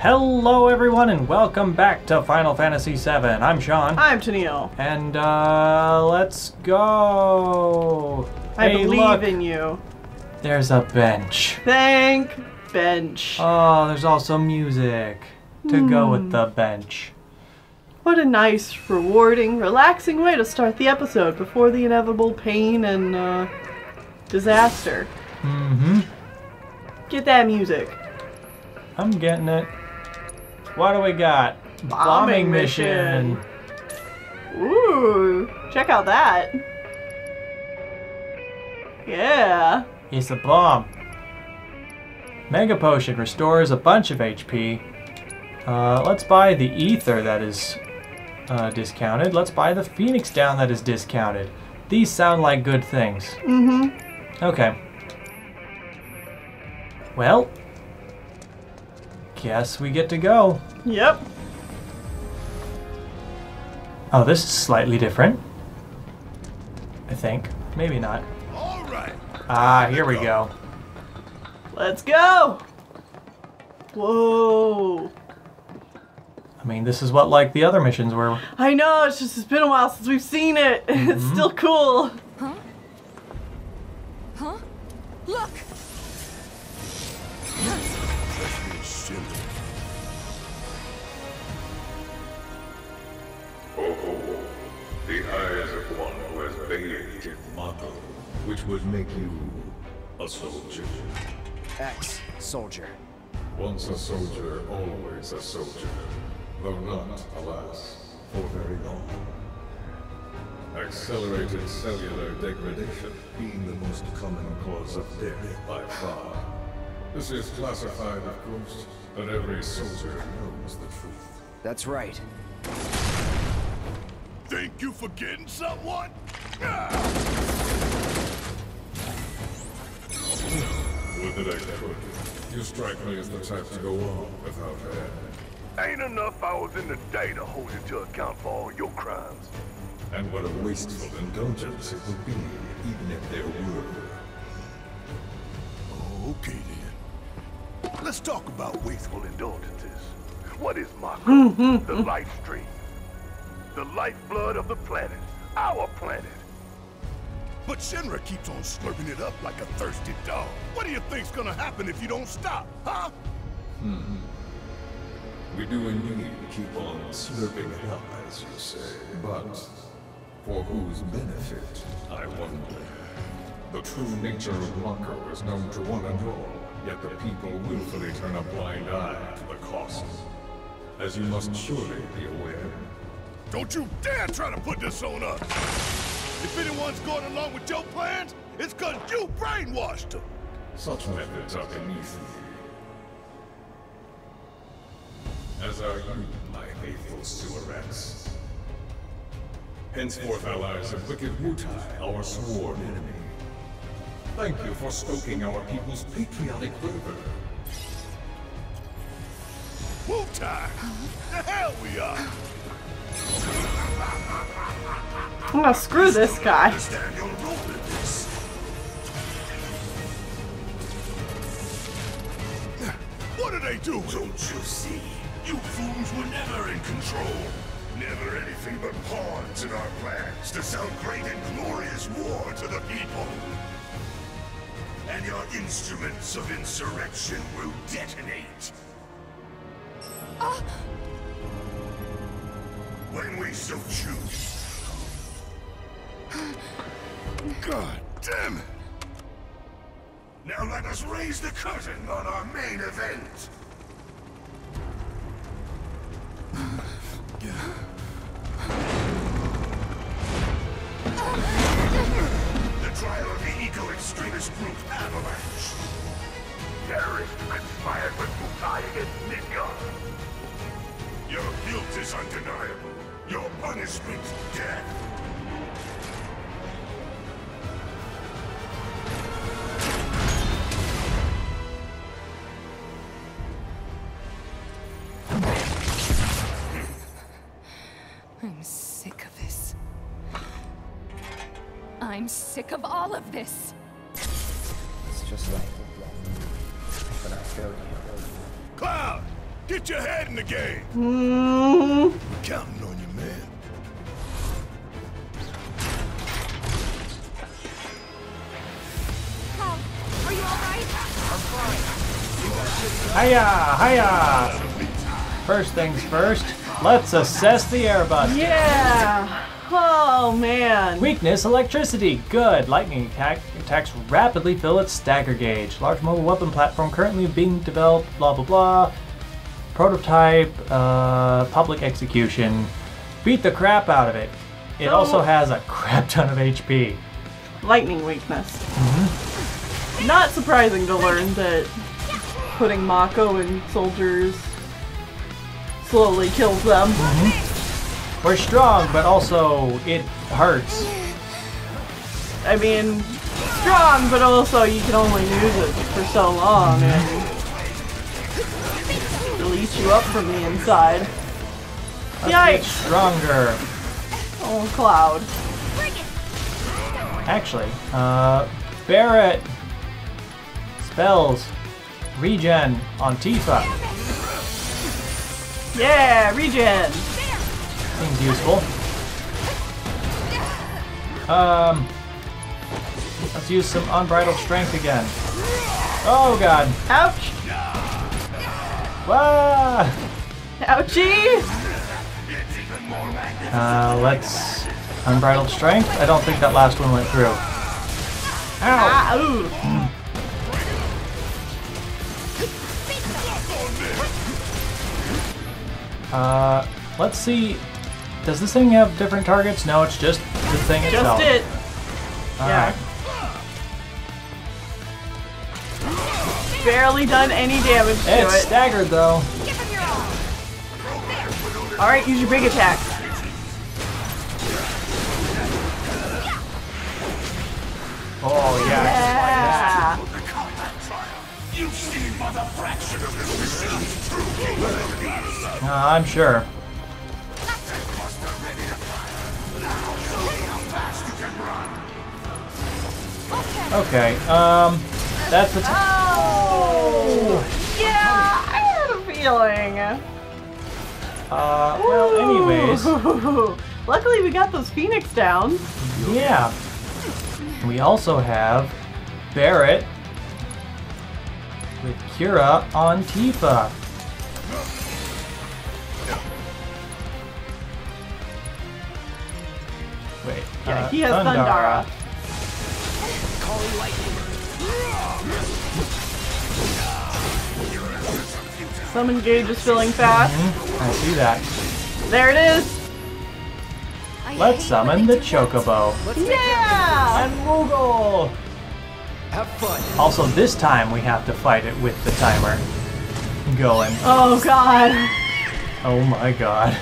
Hello, everyone, and welcome back to Final Fantasy VII. I'm Shawn, I'm Tennelle. and uh, let's go. I hey, believe look, in you. there's a bench. Thank bench. Oh, there's also music to go Hmm. with the bench. what a nice, rewarding, relaxing way to start the episode before the inevitable pain and uh, disaster. Mm-hmm. Get that music. I'm getting it. What do we got? Bombing mission. Ooh, check out that. Yeah. It's a bomb. Mega Potion restores a bunch of HP. Uh, let's buy the Ether that is uh, discounted. Let's buy the Phoenix Down that is discounted. These sound like good things. Mm-hmm. Okay. Well, guess we get to go. Yep. Oh, this is slightly different. I think. Maybe not. All right. Ah, here we go. Let's go. Whoa. I mean, this is what like the other missions were. I know, it's just it's been a while since we've seen it. It's still cool. Though not, alas, for very long. Accelerated cellular degradation being the most common cause of death by far. This is classified, of course, but every soldier knows the truth. That's right. Think you forgetting someone? Would that I could. You strike me as the type to go on without end. Ain't enough hours in the day to hold you to account for all your crimes. And what a wasteful indulgence it would be, even if there were. Okay then. Let's talk about wasteful indulgences. What is Mako? the life stream. The lifeblood of the planet. Our planet. But Shinra keeps on slurping it up like a thirsty dog. What do you think's gonna happen if you don't stop, huh? Hmm, hmm. We do indeed keep on slurping it up, as you say. But for whose benefit, I wonder. The true nature of Mako is known to one and all, yet the people willfully turn a blind eye to the cost. As you must surely be aware. Don't you dare try to put this on us! If anyone's going along with your plans, it's cause you brainwashed them! Such methods are beneath me. As are you, my faithful stewardess. Henceforth allies of wicked Wutai, our sworn enemy. Thank you for stoking our people's patriotic fervor. Wutai! The hell we are! I'm gonna screw this guy. Stand your role in this. What are they doing? Don't you see? You fools were never in control. Never anything but pawns in our plans to sell great and glorious war to the people. And your instruments of insurrection will detonate. When we so choose. God damn it! Now let us raise the curtain on our main event. All of this. It's just like but I failed you. Cloud! Get your head in the game. Mm, Counting on you, man. Cal, are you alright? Hiya! Hiya! First things first, let's assess the airbus. yeah. Oh man. Weakness, electricity. Good. Lightning attack attacks rapidly fill its stagger gauge. Large mobile weapon platform currently being developed. Blah blah blah. Prototype. Uh, public execution. Beat the crap out of it. It So- also has a crap ton of HP. Lightning weakness. Not surprising to learn that putting Mako in soldiers slowly kills them. We're strong, but also it hurts. I mean, strong, but also you can only use it for so long and it'll eat you up from the inside. Let's get Yikes! stronger. Oh, Cloud. Actually, uh, Barret spells regen on Tifa. Yeah, regen! Seems useful. Um, let's use some unbridled strength again. Oh god. Ouch! Wah! Ouchie! Uh, let's unbridled strength. I don't think that last one went through. Ow! Ah, ooh. Uh, let's see. Does this thing have different targets? No, it's just the thing itself. Just it. Alright. Barely done any damage to It's it. staggered though. Give him your all. Alright, use your big attack. Oh yeah. Yeah. You've seen but a fraction of this machine's true capabilities. Uh, I'm sure. Okay. Um, that's the. Oh! Yeah, I had a feeling. uh, well, anyways, Ooh. Luckily, we got those Phoenix down. yeah. We also have Barret with Kira on Tifa. Wait. Yeah, uh, he has Thundara. Calling lightning. Summon gauge is filling fast. Mm-hmm. I see that. There it is. Let's summon the they do that. Chocobo. Yeah! And Moogle! Have fun. Also, this time we have to fight it with the timer going. Oh god. Oh my god.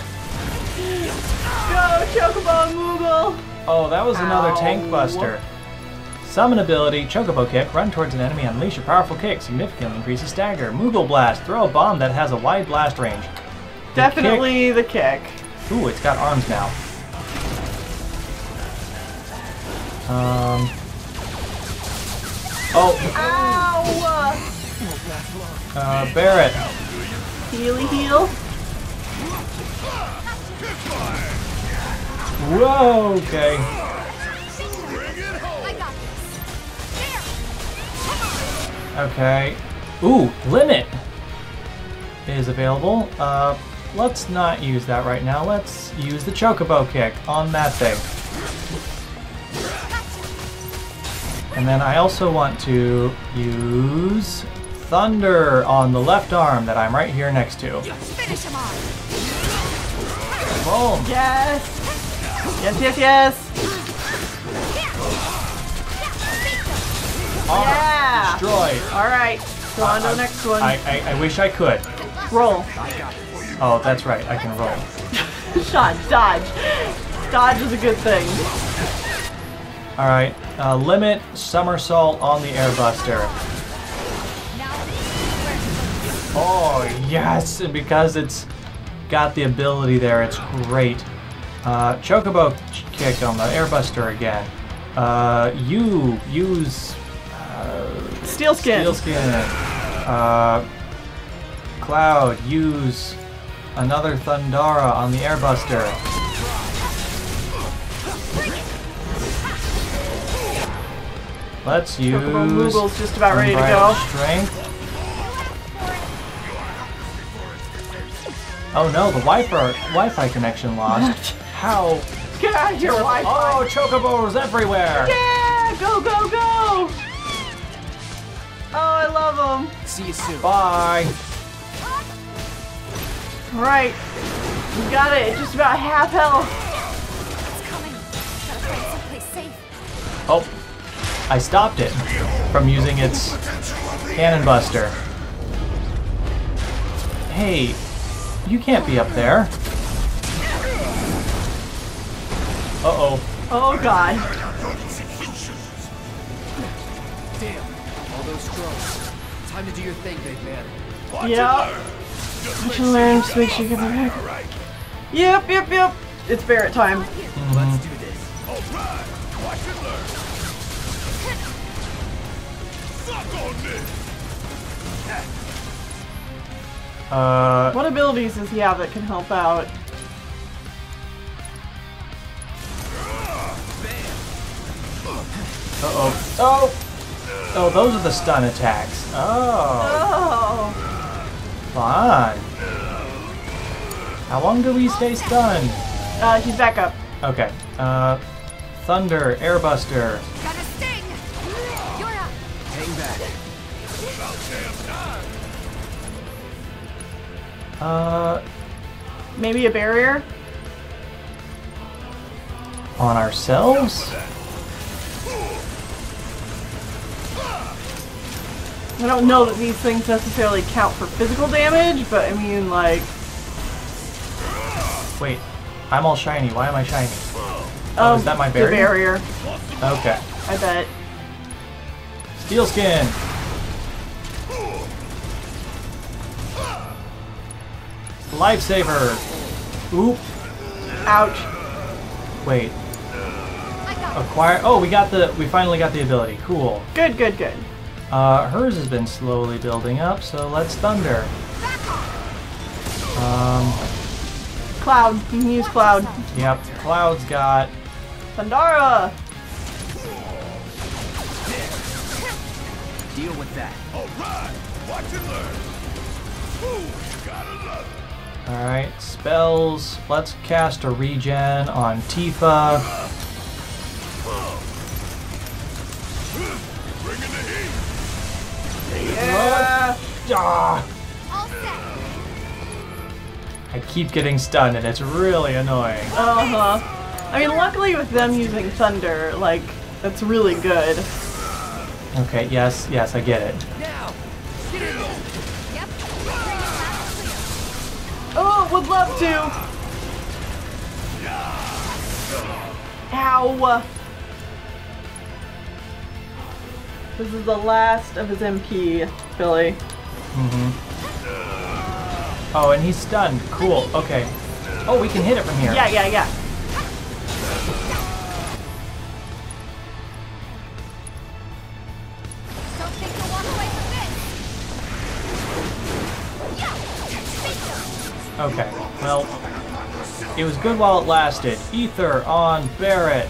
Go, Chocobo and Moogle. Oh, that was another Ow. tank buster. Summon ability, Chocobo Kick, run towards an enemy, unleash a powerful kick, significantly increases stagger. Moogle Blast, throw a bomb that has a wide blast range. The Definitely the kick. kick- Ooh, it's got arms now. Um. Oh, Ow! uh, Barret. Healy heal. Whoa, okay. Okay. Ooh, limit is available. Uh, let's not use that right now. Let's use the chocobo kick on that thing. And then I also want to use thunder on the left arm that I'm right here next to. Finish him off. Boom. Yes. Yes, yes, yes. Arm Yeah. Destroyed. All right. So on to the next one. I, I, I wish I could. Roll. Oh, that's right. I can roll. Shot. Dodge. Dodge is a good thing. All right. Uh, limit somersault on the airbuster. Oh, yes! And because it's got the ability there, it's great. Uh, Chocobo kick on the airbuster again. Uh, you use Steel skin. steel skin. Uh, Cloud, use another Thundara on the Airbuster. Let's use Chocobo Moogle's just about ready to go. Strength. Oh no, the Wi-Fi Wi-Fi connection lost. How? Get out of here, Wi-Fi! Oh, chocobos everywhere! Yeah! Go, go, go! Oh, I love them. See you soon. Bye. Alright. We got it. It's just about half health. It's coming. Gotta find someplace safe. Oh, I stopped it from using its cannon buster. Hey, you can't be up there. Uh oh. Oh, God. Those drones. Time to do your thing, big man. Yep. Watch and learn. Just make sure you get my back. Yep, yep, yep. It's Barret time. Let's do this. Alright, watch and learn. Suck on this. Uh, What abilities does he have that can help out? uh oh. Oh! Oh, those are the stun attacks. Oh, Oh. fun. How long do we stay stunned? Uh, he's back up. Okay. Uh, Thunder, Airbuster. Got a sting. You're up. Hang back. Uh, Maybe a barrier? on ourselves? I don't know that these things necessarily count for physical damage, but I mean, like, Wait, I'm all shiny. Why am I shiny? oh, um, is that my barrier? barrier. Okay. I bet. Steel skin. Lifesaver. Oop. Ouch. Wait. I got it. Acquire. Oh, we got the. We finally got the ability. Cool. Good, good, good. Uh, hers has been slowly building up, so let's thunder. Um. Cloud. You can use Cloud. Yep. Cloud's got. Pandara! Deal with that. Alright, watch and learn. Ooh, gotta love it. All right. Spells. Let's cast a regen on Tifa. Bringing the heat. Yeah! Ah! I keep getting stunned, and it's really annoying. Uh-huh. I mean, luckily with them using Thunder, like, that's really good. Okay. Yes. Yes. I get it. Yep. Bring it back clear. Oh, would love to! Ow! This is the last of his MP, Billy. Mm-hmm. Oh, and he's stunned. Cool. Okay. Oh, we can hit it from here. Yeah, yeah, yeah. Don't think you'll walk away from this. Yeah. Okay. Well, it was good while it lasted. Ether on Barret.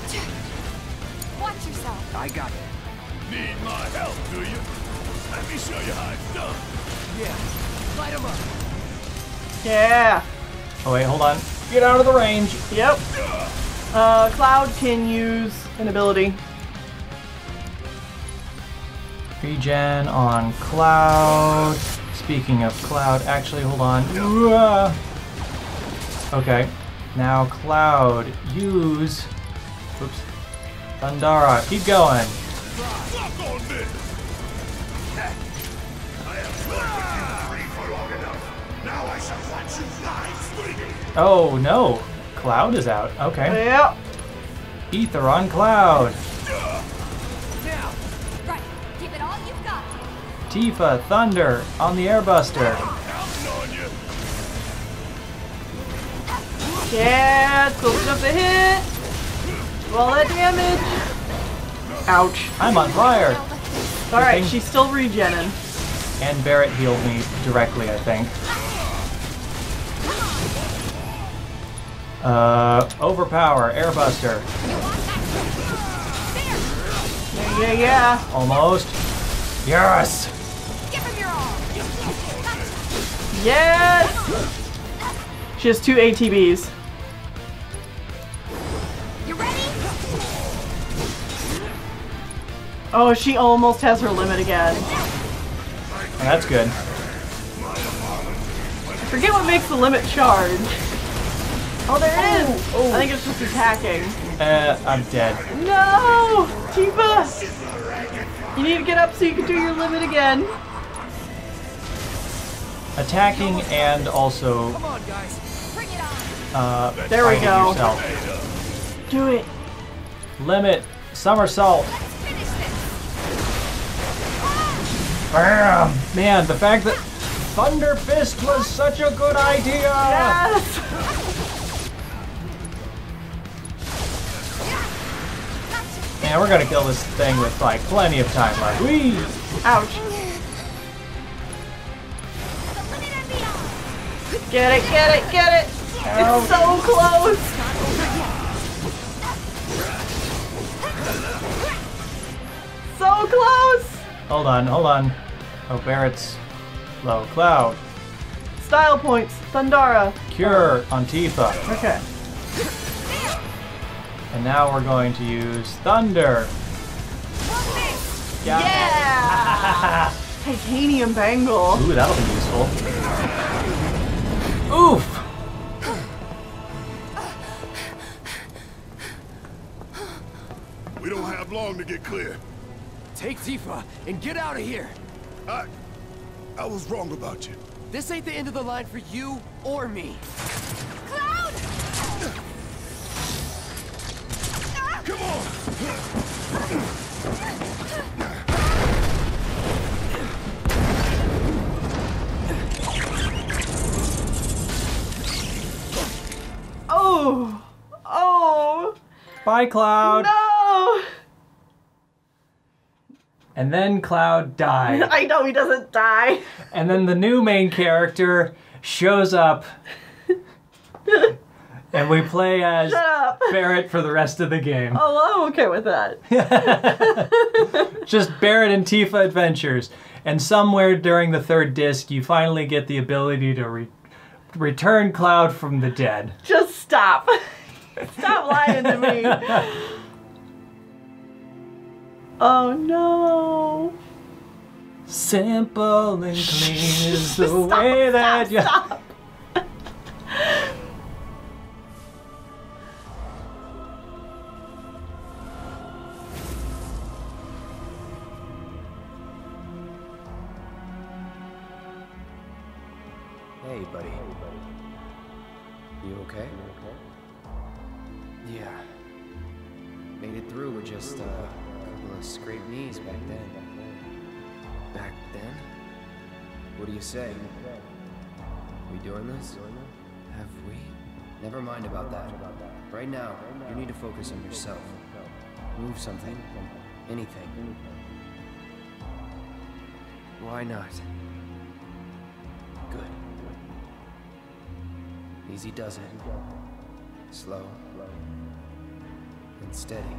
Watch yourself. I got it. Me show you how it's done. Yeah. Light him up. Yeah. Oh wait, hold on. Get out of the range. Yep. Uh, Cloud can use an ability. Regen on Cloud. Speaking of Cloud, actually, hold on. Ooh-ah. Okay. Now Cloud, use. Oops. Thundara, keep going. Oh no, Cloud is out. Okay. Yep. Ether on Cloud. Now. Right. Give it all you've got. Tifa, Thunder on the Airbuster. Counting on you. Yeah, close enough to hit. All that damage. Ouch. I'm on fire. Alright, she's still regenning. And Barret healed me directly, I think. Uh, overpower, airbuster, Yeah, yeah. yeah. almost. Yes! Give him your all. Yes! She has two ATBs. You ready? Oh, she almost has her limit again. Oh, that's good. I forget what makes the limit charge. Oh, there it is! Oh. I think it's just attacking. Uh, I'm dead. No! Tifa! You need to get up so you can do your limit again. Attacking and also Come on, guys. Bring it on. uh, There we go. yourself. Do it. Limit, somersault. Bam! Man, the fact that Thunder Fist was such a good idea! Yes! Man, we're gonna kill this thing with like plenty of time left. Whee! Ouch. The limit and beyond. Get it, get it, get it! Ow. It's so close! So close! Hold on, hold on. Oh, Barret's low. Cloud. Style points, Thundara. Cure on Tifa. Okay. And now we're going to use Thunder. Yeah. Yeah! Titanium bangle. Ooh, that'll be useful. Oof! We don't have long to get clear. Take Tifa and get out of here. I... I was wrong about you. This ain't the end of the line for you or me. Cloud! Come on! Oh! Oh! Bye, Cloud. No! And then Cloud died. I know he doesn't die. And then the new main character shows up. and we play as. Barret for the rest of the game. Oh, I'm okay with that. Just Barret and Tifa adventures. And somewhere during the third disc, you finally get the ability to re- return Cloud from the dead. Just stop. stop lying to me. Oh no. Simple and clean is the Stop, way that stop, you. stop. Hey, buddy. Hey, buddy. You okay? Yeah. Made it through with just uh, of scraped knees back then. Back then? What do you say? We doing this? Have we? Never mind about that. Right now, you need to focus on yourself. Move something. Anything. Why not? Good. Easy does it. Slow. And steady.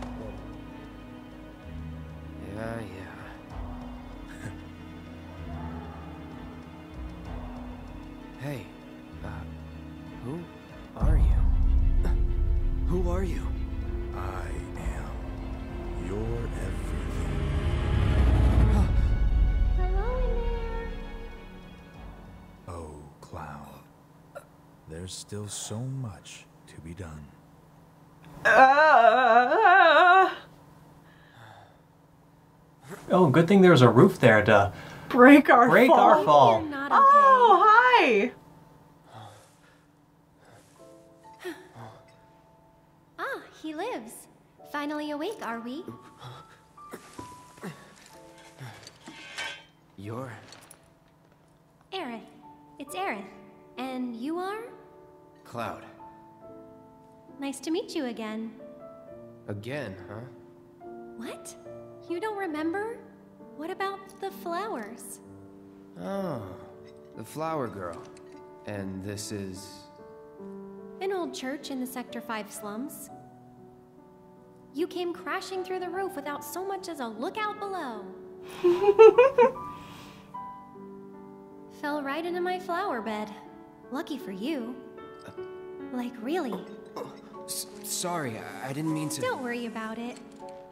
Yeah, yeah. hey, uh, who are you? Who are you? I am your everything. Oh, Cloud. There's still so much to be done. Uh, Oh, good thing there was a roof there to break our break fall. our fall. Not okay. Oh, hi. Ah, he lives. Finally awake, are we? You're. Aerith. It's Aerith. And you are? Cloud. Nice to meet you again. Again, huh? What? You don't remember? What about the flowers? Oh, the flower girl. And this is. An old church in the Sector 5 slums. You came crashing through the roof without so much as a lookout below. Fell right into my flower bed. Lucky for you. Like, really. S- sorry, I-, I didn't mean to. Don't worry about it.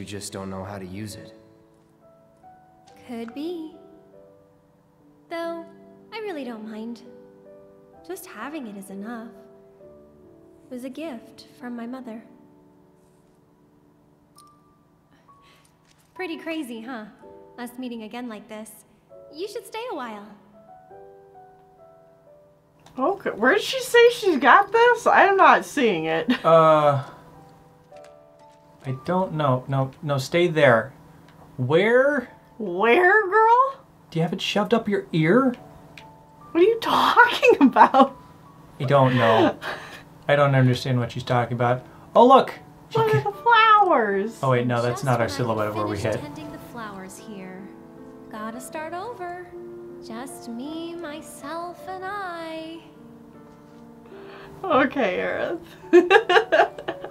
You just don't know how to use it. Could be. Though, I really don't mind. Just having it is enough. It was a gift from my mother. Pretty crazy, huh? Us meeting again like this. You should stay a while. Okay, where did she say she's got this? I'm not seeing it. Uh, I don't know. No, no, stay there. Where? Where, girl? Do you have it shoved up your ear? What are you talking about? I don't know. I don't understand what she's talking about. Oh, look! You What are the flowers? Oh, wait, no, that's Just not our silhouette of where we finished hit. tending the flowers here. Gotta start over. Just me, myself, and I. Okay, Aerith.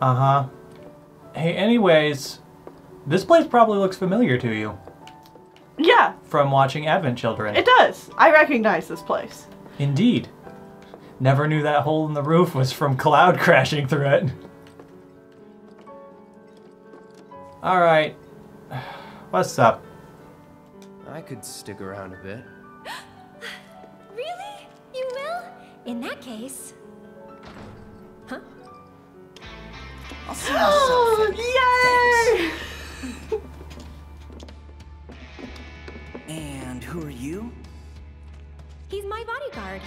Uh huh. Hey, anyways, this place probably looks familiar to you yeah, from watching Advent Children. it does. I recognize this place. Indeed. Never knew that hole in the roof was from cloud crashing through it. Alright. What's up? I could stick around a bit. Really? You will? In that case. Oh, yay! And who are you? He's my bodyguard.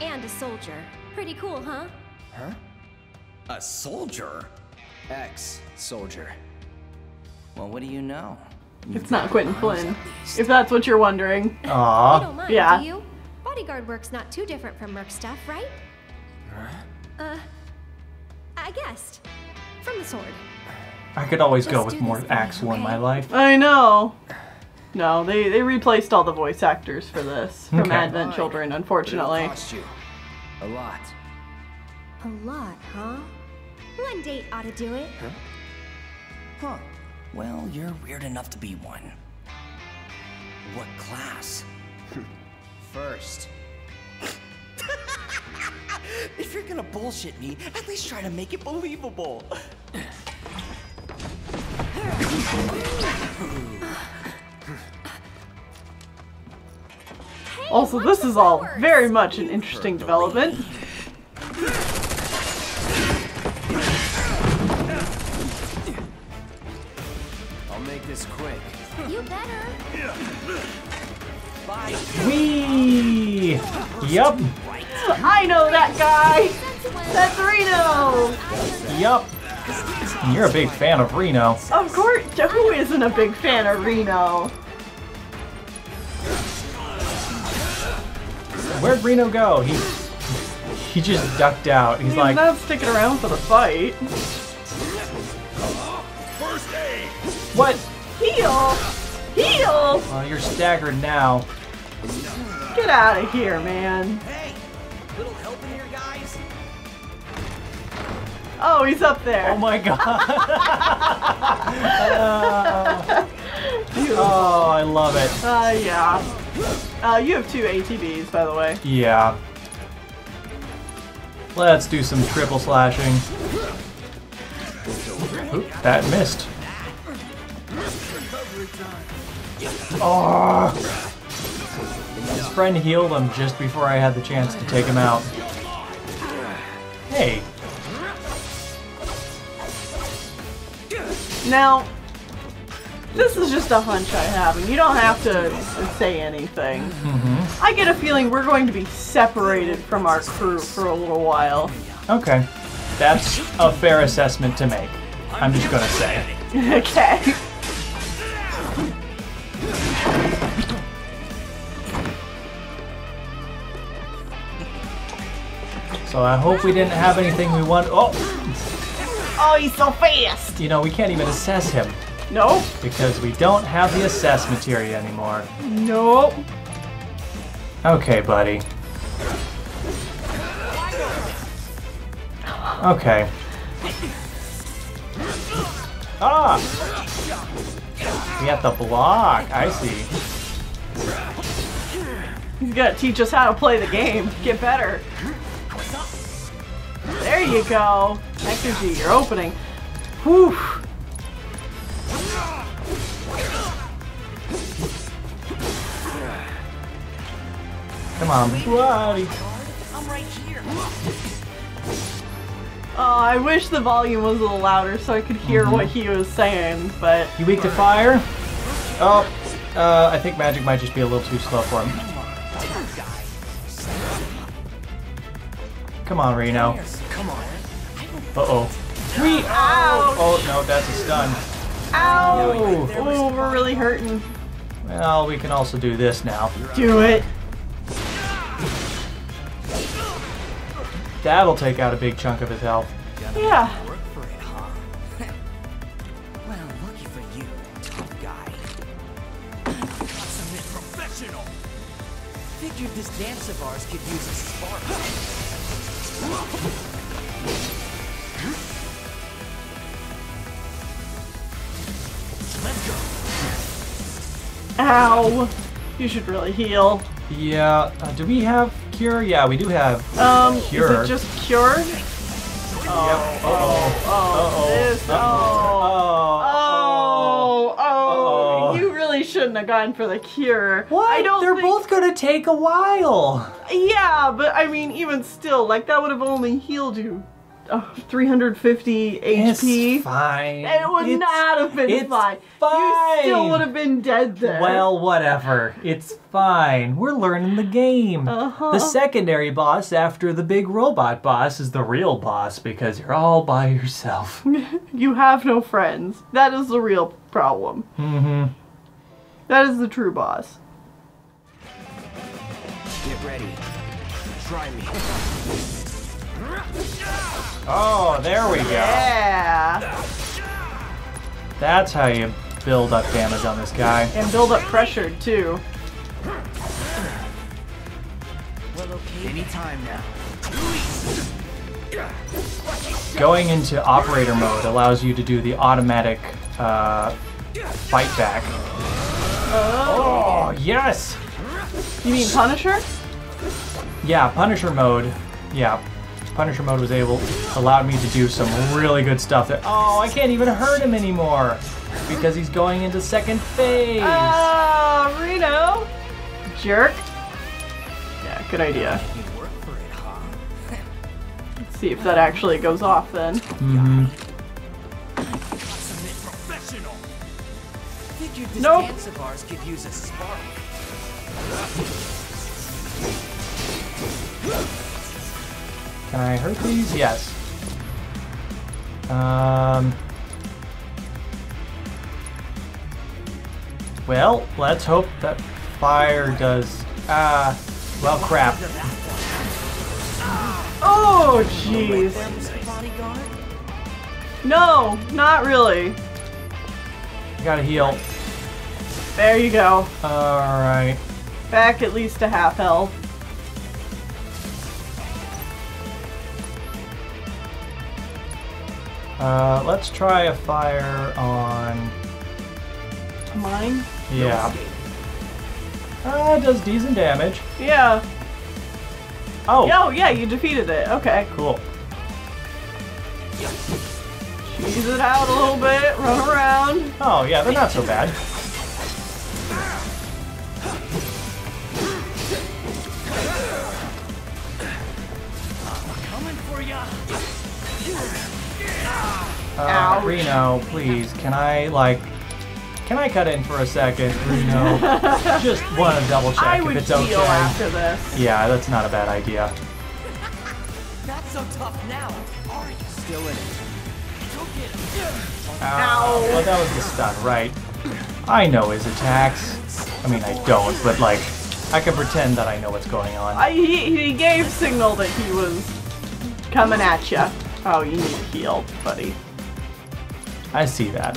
And a soldier. Pretty cool, huh? Huh? A soldier? Ex soldier. Well, what do you know? It's not Quentin Flynn, if that's what you're wondering. You don't mind, yeah. do you? Bodyguard work's not too different from Merc stuff, right? Huh? Uh, I guessed. From the sword. I could always go Let's with more this thing, Axel in my life. I know. No, they, they replaced all the voice actors for this from Okay. Advent Children, unfortunately. it'll cost you a lot. A lot, huh? One date ought to do it. Huh. Well, you're weird enough to be one. What class? First. If you're gonna bullshit me, at least try to make it believable. Also, this is all very much an interesting development. I'll make this quick. You better. Whee! Yup, I know that guy! Since? That's Reno! yup. You're a big fan of Reno. Of course, who isn't a big fan of Reno? Where'd Reno go? He he just ducked out. He's He's like, not sticking around for the fight. What? Heal! Heal! Well, you're staggered now. Get out of here, man. Oh, he's up there. Oh my god. oh, I love it. Uh, yeah. Uh, you have two ATBs, by the way. Yeah. Let's do some triple slashing. Oop, that missed. Oh! His friend healed him just before I had the chance to take him out. Hey, Now, this is just a hunch I have, and you don't have to say anything. Mm-hmm. I get a feeling we're going to be separated from our crew for a little while. Okay. That's a fair assessment to make. I'm just gonna say. okay. So I hope we didn't have anything we want. Oh, Oh, he's so fast! you know, we can't even assess him Nope. because we don't have the assess materia anymore. Nope. Okay, buddy. Okay. Ah! We have to block. I see. He's gonna teach us how to play the game. Get better. There you go. That gives you your opening. Whew. Come on, buddy. Oh, I wish the volume was a little louder so I could hear what he was saying, but You weak to fire? Oh, uh, I think magic might just be a little too slow for him. Come on, Reno. Come on. Uh-oh. We Ouch. Oh, no, that's a stun. ow! Oh, we're really hurting. Well, we can also do this now. Do it. That'll take out a big chunk of his health. Yeah. Work for it, well, lucky for you, tough guy. Professional. Figured this dance of ours could use a spark. Ow. You should really heal. Yeah, uh, do we have cure? Yeah, we do have Um, cure. is it just cure? Yep. Uh-oh. Oh, this, Uh-oh. oh. Oh, oh, Uh-oh. you really shouldn't have gone for the cure. What? I don't They're think- both gonna take a while. Yeah, but I mean, even still, like that would have only healed you uh, 350 HP. It's fine. It would It's- not have been it's fine. fine. You still would have been dead there. Well, whatever. It's fine. We're learning the game. Uh-huh. The secondary boss after the big robot boss is the real boss because you're all by yourself. you have no friends. That is the real problem. mm-hmm. That is the true boss. Get ready. Try me. Oh, there we go. Yeah. That's how you build up damage on this guy. And build up pressure too. Well, okay. Anytime now. Going into operator mode allows you to do the automatic uh, fight back. Oh, yes! You mean Punisher? Yeah, Punisher mode. Yeah, Punisher mode was able allowed me to do some really good stuff there. Oh, I can't even hurt him anymore because he's going into second phase. Ah, Reno. Jerk. Yeah, good idea. You work for it, huh? Let's see if that actually goes off then. hmm professional. Figured this Nope. Can I hurt these? Yes. Um. Well, let's hope that fire does. Ah, well, crap. Oh, jeez. No, not really. Gotta heal. There you go. Alright. Back at least to half health. Uh, let's try a fire on. Mine? Yeah. Uh, it does decent damage. Yeah. Oh, Oh, yeah, you defeated it. Okay. cool. Cheese it out a little bit, run around. Oh, yeah, they're not so bad. Reno, please, can I, like, can I cut in for a second, Reno? Just want to double check I if would it's heal okay. after this. Yeah, that's not a bad idea. Not so tough now, are you? Still in it. Go get him. Ow. Well, that was the stun, right? I know his attacks. I mean, I don't, but, like, I can pretend that I know what's going on. I, he, he gave signal that he was coming at you. Oh, you need to heal, buddy. I see that.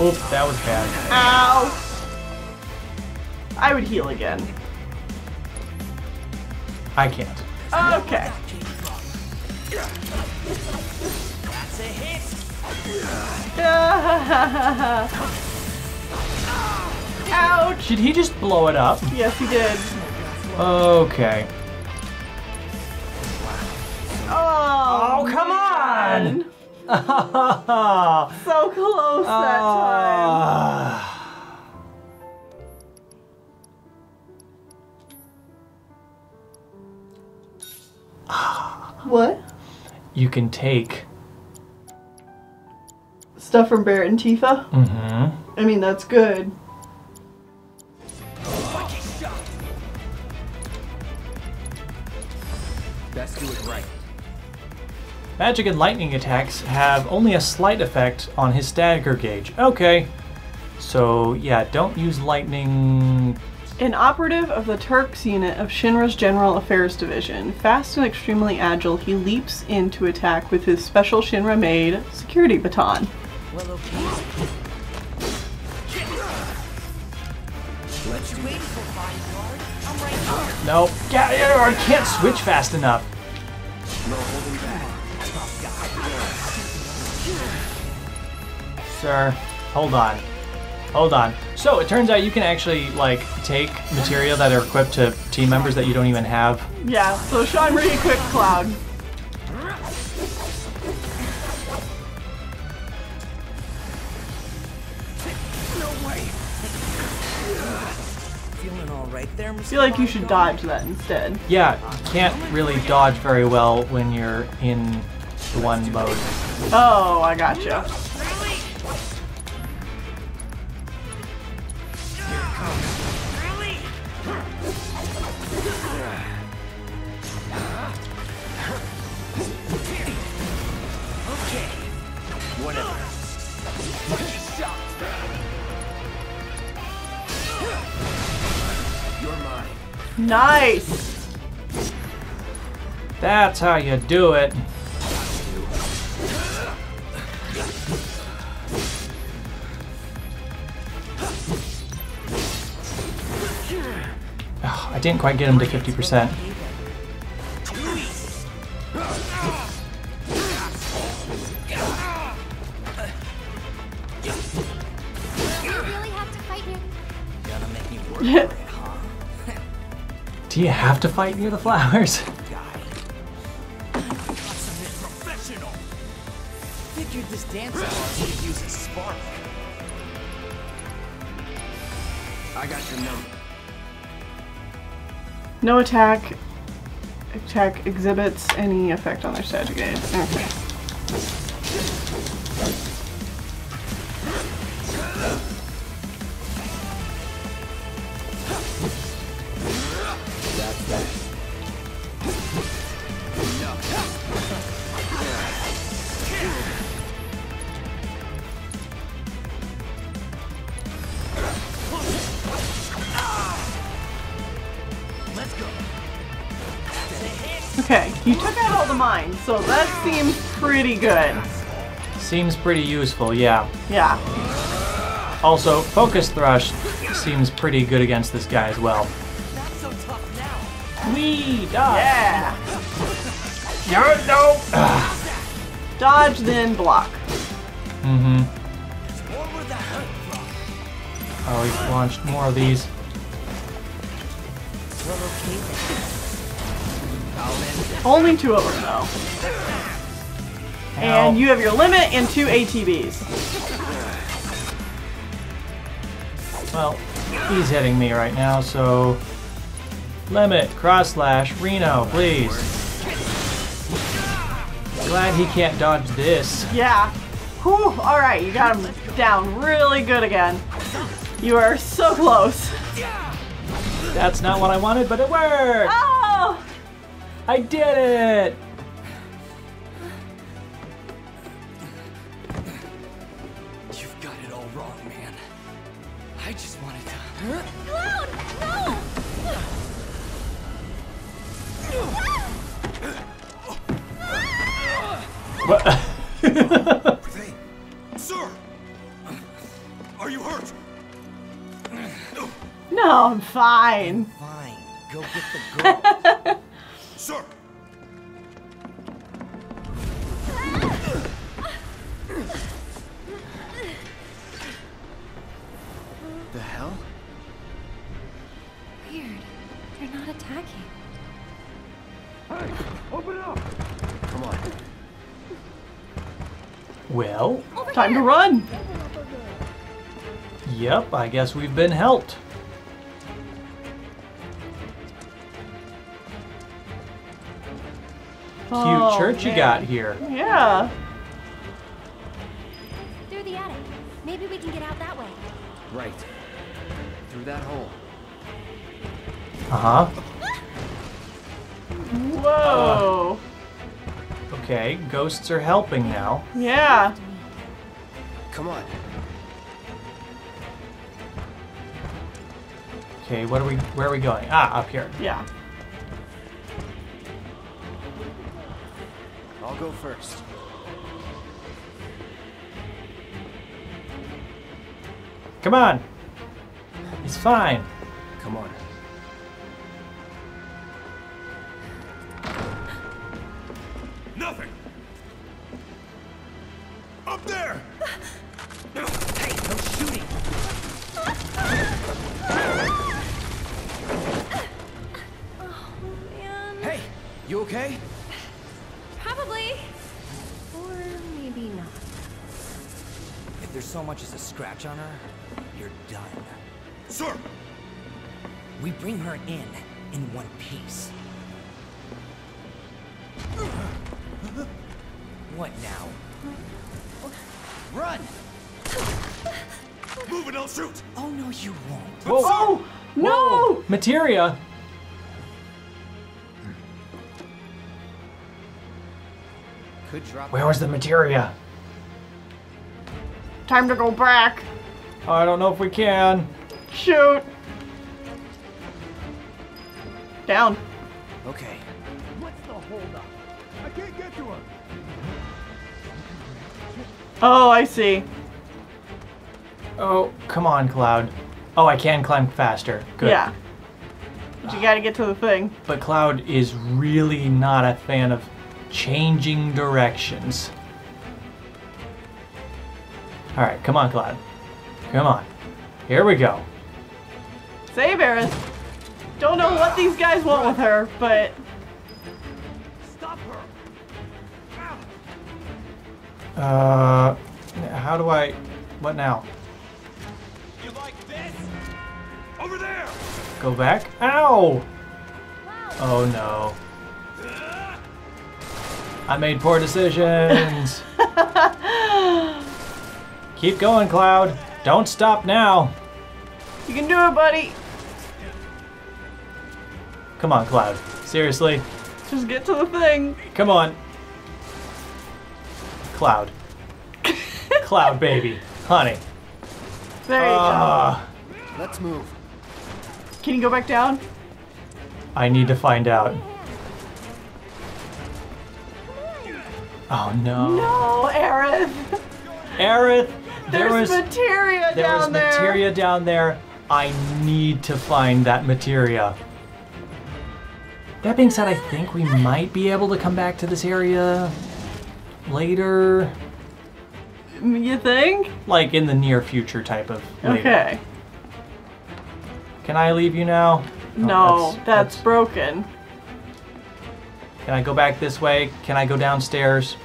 Oop, that was bad. Ow! I would heal again. I can't. Okay. That's a hit. Ouch! Did he just blow it up? Yes, he did. Okay. Oh, Oh, come on! So close that time. What? you can take. Stuff from Barret and Tifa? Mm-hmm. I mean, that's good. Magic and lightning attacks have only a slight effect on his stagger gauge. Okay. So, yeah, don't use lightning. An operative of the Turks unit of Shinra's General Affairs Division. Fast and extremely agile, he leaps in to attack with his special Shinra made security baton. Well, okay. What you waiting for, bodyguard? I'm right here. Nope. Yeah, I can't switch fast enough. Sir, hold on. Hold on. So, it turns out you can actually, like, take materia that are equipped to team members that you don't even have. Yeah, so Shawn re-equipped Cloud. Feeling all right there, I feel like you should dodge that instead. Yeah, you can't really dodge very well when you're in the one mode. Oh, I gotcha. Nice! That's how you do it. Ugh, I didn't quite get him to 50%. You really Do you have to fight near the flowers? Figured this dance of use a spark. I got your number. No attack. Attack exhibits any effect on their static gauge. Okay. So that seems pretty good. Seems pretty useful, yeah. Yeah. Also, Focused Thrust seems pretty good against this guy as well. Not so tough now. Wee! Dodge! Yeah! No, no! Dodge, then block. Mm-hmm. More where that. Oh, he's launched more of these. Well, okay then. Only two of them, though. And you have your limit and two ATBs. Well, he's hitting me right now, so... Limit, cross slash, Reno, please. Glad he can't dodge this. Yeah. Whew, alright, you got him down really good again. You are so close. That's not what I wanted, but it worked! Oh! I did it! Cloud! No! What? Hey, sir! Are you hurt? No, I'm fine. Fine. Go get the girl. Sir! Well, Time to run. yep, I guess we've been helped. Cute Oh, church you got here. Yeah. Through the attic. Maybe we can get out that way. Right. Through that hole. Uh huh. Whoa. Okay, ghosts are helping now. Yeah. Come on. Okay, what are we? Where are we going? Ah, up here. Yeah. I'll go first. Come on. It's fine. Come on. Whoa! Oh no! Materia. Could drop. Where was the materia? Time to go back. I don't know if we can. Shoot. Down. Okay. What's the holdup? I can't get to her. Oh, I see. Oh, come on, Cloud. Oh, I can climb faster. Good. Yeah. But you gotta get to the thing. But Cloud is really not a fan of changing directions. All right, come on, Cloud. Come on. Here we go. Save Aerith. Don't know what these guys want with her, but Stop her. Uh, how do I? What now? Go back? Ow! Oh no. I made poor decisions. Keep going, Cloud. Don't stop now. you can do it, buddy. Come on, Cloud. Seriously? Just get to the thing. Come on. Cloud. Cloud, baby. Honey. There you Ah, Let's move. Can you go back down? I need to find out. Oh no. No, Aerith. Aerith, there There's was materia there down was there. materia down there. I need to find that materia. That being said, I think we might be able to come back to this area later. You think? Like in the near future type of later. Okay. Can I leave you now? Oh, No, that's, broken. Can I go back this way? Can I go downstairs?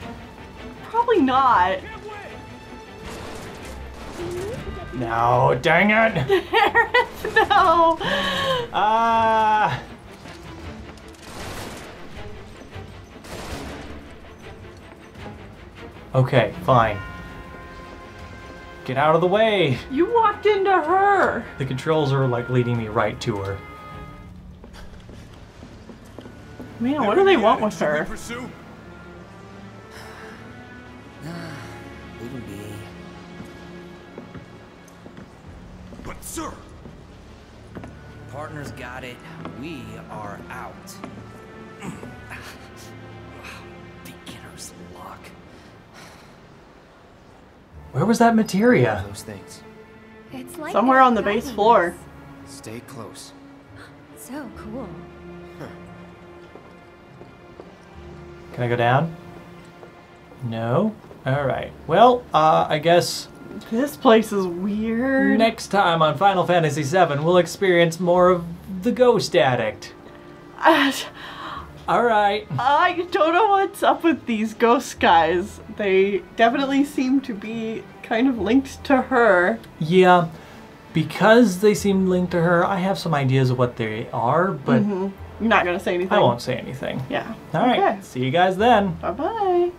Probably not. No, dang it! No. Ah! Okay, fine. Get out of the way! You walked into her. The controls are like leading me right to her. Man, what do they want with her? Pursue? Leave him be. But sir, Partners got it. We are out. Beginner's luck. Where was that materia? Those things. It's like Somewhere they're on the base guiding floor. Stay close. So cool. Can I go down? No? Alright. Well, uh, I guess This place is weird. next time on Final Fantasy VII, we'll experience more of the Ghost Attic. I Alright. I don't know what's up with these ghost guys. They definitely seem to be kind of linked to her. Yeah, because they seem linked to her, I have some ideas of what they are, but mm-hmm. You're not gonna say anything. I won't say anything. Yeah. Alright, Okay. see you guys then. Bye bye.